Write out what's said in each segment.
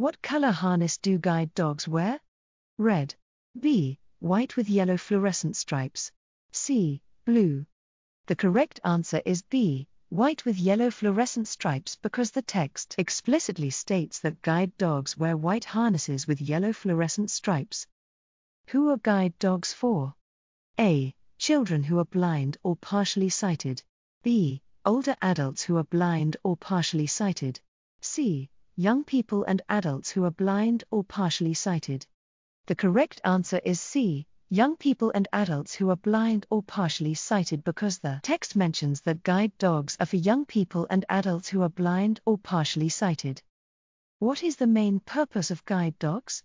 What color harness do guide dogs wear? Red. B. White with yellow fluorescent stripes. C. Blue. The correct answer is B. White with yellow fluorescent stripes because the text explicitly states that guide dogs wear white harnesses with yellow fluorescent stripes. Who are guide dogs for? A. Children who are blind or partially sighted. B. Older adults who are blind or partially sighted. C. Young people and adults who are blind or partially sighted. The correct answer is C young people and adults who are blind or partially sighted because the text mentions that guide dogs are for young people and adults who are blind or partially sighted. What is the main purpose of guide dogs?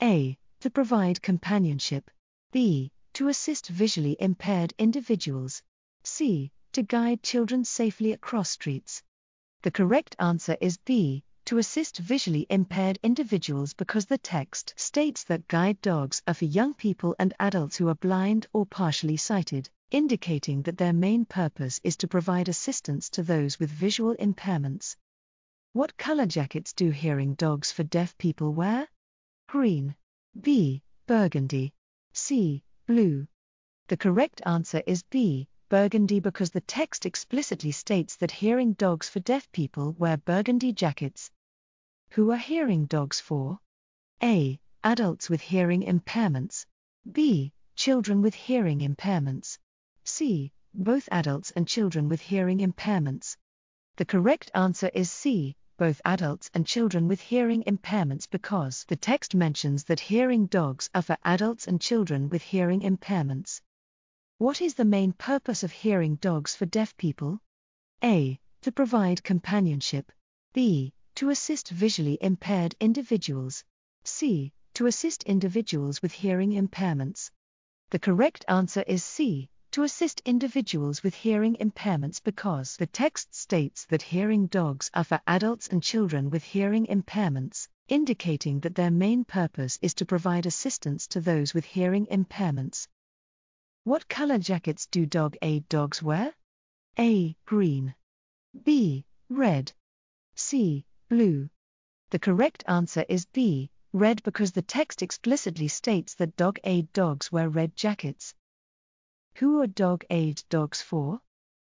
A. To provide companionship. B. To assist visually impaired individuals. C. To guide children safely across streets. The correct answer is B to assist visually impaired individuals because the text states that guide dogs are for young people and adults who are blind or partially sighted, indicating that their main purpose is to provide assistance to those with visual impairments. What color jackets do hearing dogs for deaf people wear? Green. B. Burgundy. C. Blue. The correct answer is B burgundy because the text explicitly states that hearing dogs for deaf people wear burgundy jackets, who are hearing dogs for? A. Adults with hearing impairments. B. Children with hearing impairments. C. Both adults and children with hearing impairments. The correct answer is C. Both adults and children with hearing impairments because the text mentions that hearing dogs are for adults and children with hearing impairments. What is the main purpose of hearing dogs for deaf people? A. To provide companionship. B to assist visually impaired individuals. C. To assist individuals with hearing impairments. The correct answer is C. To assist individuals with hearing impairments because the text states that hearing dogs are for adults and children with hearing impairments, indicating that their main purpose is to provide assistance to those with hearing impairments. What color jackets do dog aid dogs wear? A. Green. B. Red. C blue. The correct answer is B, red because the text explicitly states that dog aid dogs wear red jackets. Who are dog aid dogs for?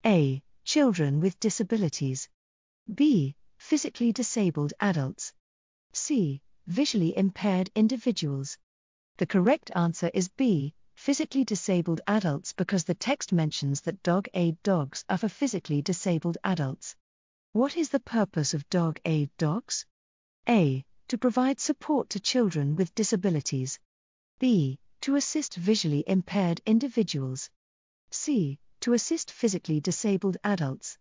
A. Children with disabilities. B. Physically disabled adults. C. Visually impaired individuals. The correct answer is B. Physically disabled adults because the text mentions that dog aid dogs are for physically disabled adults. What is the purpose of dog aid dogs? A. To provide support to children with disabilities. B. To assist visually impaired individuals. C. To assist physically disabled adults.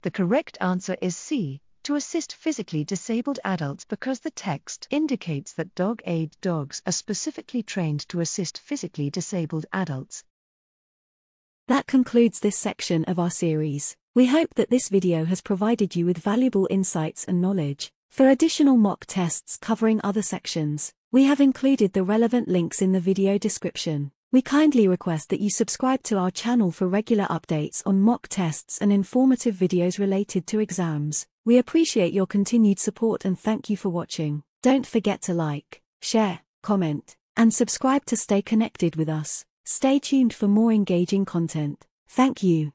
The correct answer is C. To assist physically disabled adults because the text indicates that dog aid dogs are specifically trained to assist physically disabled adults. That concludes this section of our series. We hope that this video has provided you with valuable insights and knowledge. For additional mock tests covering other sections, we have included the relevant links in the video description. We kindly request that you subscribe to our channel for regular updates on mock tests and informative videos related to exams. We appreciate your continued support and thank you for watching. Don't forget to like, share, comment, and subscribe to stay connected with us. Stay tuned for more engaging content. Thank you.